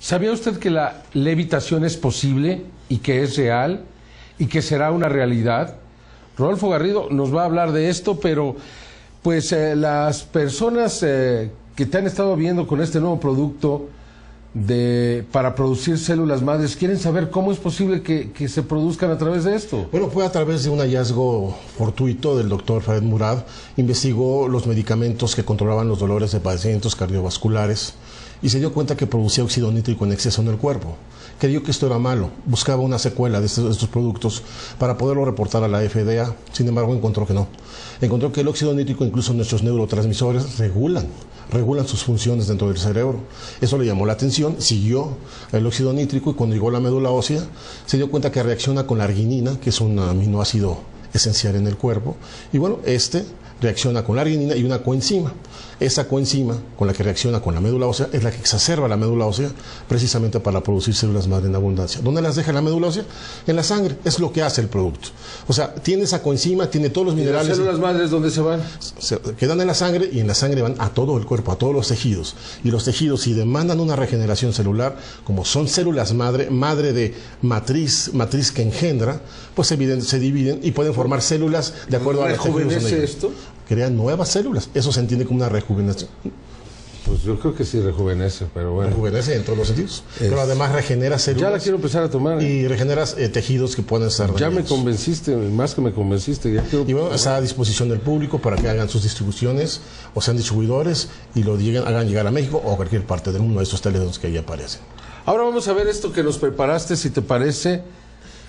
¿Sabía usted que la levitación es posible y que es real y que será una realidad? Rodolfo Garrido nos va a hablar de esto, pero pues eh, las personas eh, que te han estado viendo con este nuevo producto de, para producir células madres quieren saber cómo es posible que, que se produzcan a través de esto. Bueno, fue a través de un hallazgo fortuito del doctor Farid Murad. Investigó los medicamentos que controlaban los dolores de padecimientos cardiovasculares y se dio cuenta que producía óxido nítrico en exceso en el cuerpo. Creyó que esto era malo, buscaba una secuela de estos, productos para poderlo reportar a la FDA, sin embargo encontró que no. Encontró que el óxido nítrico, incluso nuestros neurotransmisores, regulan, regulan sus funciones dentro del cerebro. Eso le llamó la atención, siguió el óxido nítrico y cuando llegó a la médula ósea se dio cuenta que reacciona con la arginina, que es un aminoácido esencial en el cuerpo, y bueno, este reacciona con la arginina y una coenzima. Esa coenzima con la que reacciona con la médula ósea es la que exacerba la médula ósea precisamente para producir células madre en abundancia. ¿Dónde las deja la médula ósea? En la sangre. Es lo que hace el producto. O sea, tiene esa coenzima, tiene todos los minerales. ¿Y las células madres dónde se van? Se quedan en la sangre y en la sangre van a todo el cuerpo, a todos los tejidos. Y los tejidos, si demandan una regeneración celular, como son células madre, madre de matriz, matriz que engendra, pues se dividen, se dividen y pueden formar células de acuerdo a los tejidos. esto? crean nuevas células. Eso se entiende como una rejuvenación. Pues yo creo que sí rejuvenece, pero bueno. Rejuvenece en todos los sentidos. Es... Pero además regenera células. Ya la quiero empezar a tomar. Y regeneras eh, tejidos que pueden estar. Ya me convenciste, más que me convenciste. Ya quiero... Y bueno, está a disposición del público para que hagan sus distribuciones o sean distribuidores y lo lleguen, hagan llegar a México o a cualquier parte del mundo, estos teléfonos que ahí aparecen. Ahora vamos a ver esto que nos preparaste, si te parece,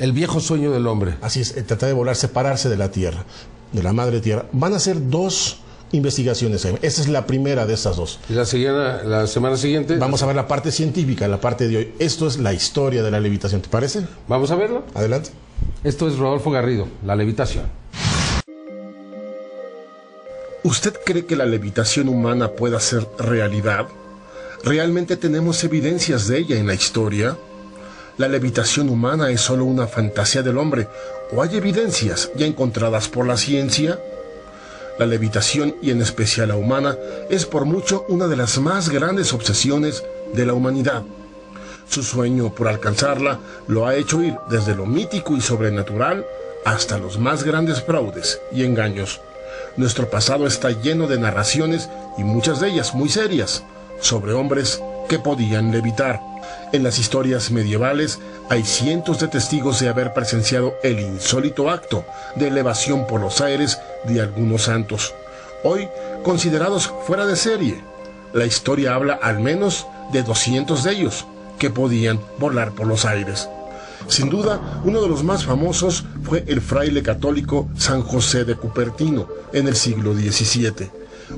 el viejo sueño del hombre. Así es, tratar de volar, separarse de la Tierra de la madre tierra. Van a ser dos investigaciones. Esta es la primera de estas dos. ¿Y la, siguiente, la semana siguiente? Vamos a ver la parte científica, la parte de hoy. Esto es la historia de la levitación, ¿te parece? Vamos a verlo. Adelante. Esto es Rodolfo Garrido, la levitación. ¿Usted cree que la levitación humana pueda ser realidad? ¿Realmente tenemos evidencias de ella en la historia? ¿La levitación humana es solo una fantasía del hombre o hay evidencias ya encontradas por la ciencia? La levitación, y en especial la humana, es por mucho una de las más grandes obsesiones de la humanidad. Su sueño por alcanzarla lo ha hecho ir desde lo mítico y sobrenatural hasta los más grandes fraudes y engaños. Nuestro pasado está lleno de narraciones, y muchas de ellas muy serias, sobre hombres que podían levitar. En las historias medievales hay cientos de testigos de haber presenciado el insólito acto de elevación por los aires de algunos santos, hoy considerados fuera de serie. La historia habla al menos de 200 de ellos que podían volar por los aires. Sin duda, uno de los más famosos fue el fraile católico San José de Cupertino en el siglo XVII,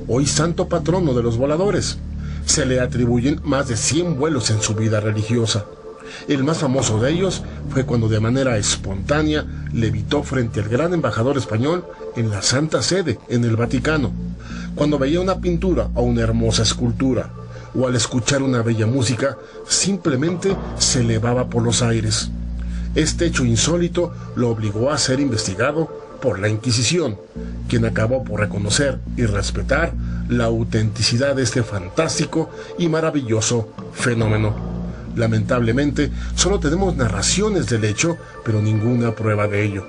hoy santo patrono de los voladores se le atribuyen más de 100 vuelos en su vida religiosa. El más famoso de ellos fue cuando de manera espontánea levitó frente al gran embajador español en la Santa Sede, en el Vaticano, cuando veía una pintura o una hermosa escultura, o al escuchar una bella música, simplemente se elevaba por los aires. Este hecho insólito lo obligó a ser investigado por la Inquisición, quien acabó por reconocer y respetar la autenticidad de este fantástico y maravilloso fenómeno. Lamentablemente, solo tenemos narraciones del hecho, pero ninguna prueba de ello.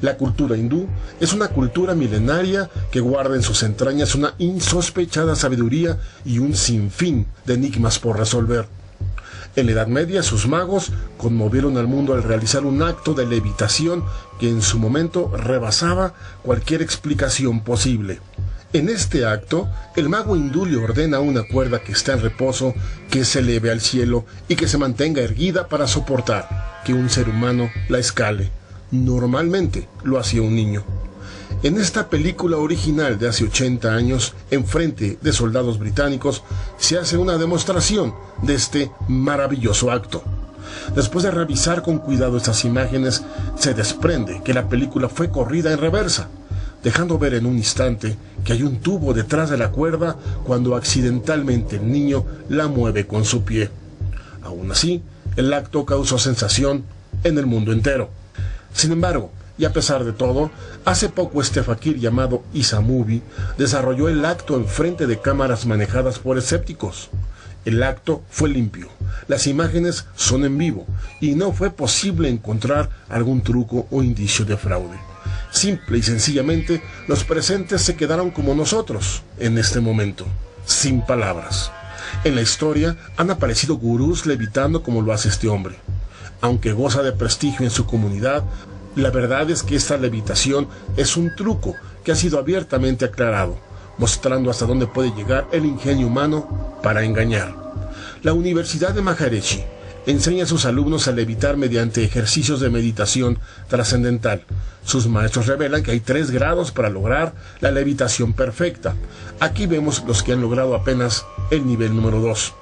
La cultura hindú es una cultura milenaria que guarda en sus entrañas una insospechada sabiduría y un sinfín de enigmas por resolver. En la Edad Media sus magos conmovieron al mundo al realizar un acto de levitación que en su momento rebasaba cualquier explicación posible. En este acto, el mago hindú le ordena una cuerda que está en reposo que se eleve al cielo y que se mantenga erguida para soportar que un ser humano la escale. Normalmente lo hacía un niño. En esta película original de hace 80 años, en frente de soldados británicos, se hace una demostración de este maravilloso acto. Después de revisar con cuidado estas imágenes, se desprende que la película fue corrida en reversa, dejando ver en un instante que hay un tubo detrás de la cuerda cuando accidentalmente el niño la mueve con su pie. Aún así, el acto causó sensación en el mundo entero. Sin embargo, y a pesar de todo, hace poco este fakir llamado Isamubi desarrolló el acto en frente de cámaras manejadas por escépticos. El acto fue limpio, las imágenes son en vivo y no fue posible encontrar algún truco o indicio de fraude. Simple y sencillamente, los presentes se quedaron como nosotros en este momento, sin palabras. En la historia han aparecido gurús levitando como lo hace este hombre. Aunque goza de prestigio en su comunidad, la verdad es que esta levitación es un truco que ha sido abiertamente aclarado, mostrando hasta dónde puede llegar el ingenio humano para engañar. La Universidad de Maharishi enseña a sus alumnos a levitar mediante ejercicios de meditación trascendental. Sus maestros revelan que hay tres grados para lograr la levitación perfecta. Aquí vemos los que han logrado apenas el nivel número 2.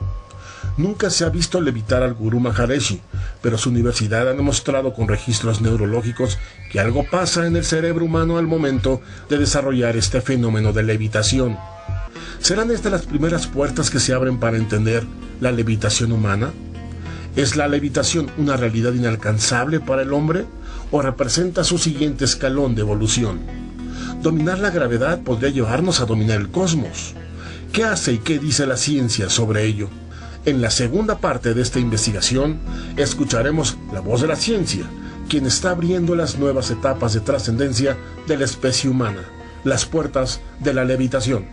Nunca se ha visto levitar al gurú Maharishi, pero su universidad ha demostrado con registros neurológicos que algo pasa en el cerebro humano al momento de desarrollar este fenómeno de levitación. ¿Serán estas las primeras puertas que se abren para entender la levitación humana? ¿Es la levitación una realidad inalcanzable para el hombre o representa su siguiente escalón de evolución? Dominar la gravedad podría llevarnos a dominar el cosmos. ¿Qué hace y qué dice la ciencia sobre ello? En la segunda parte de esta investigación escucharemos la voz de la ciencia, quien está abriendo las nuevas etapas de trascendencia de la especie humana, las puertas de la levitación.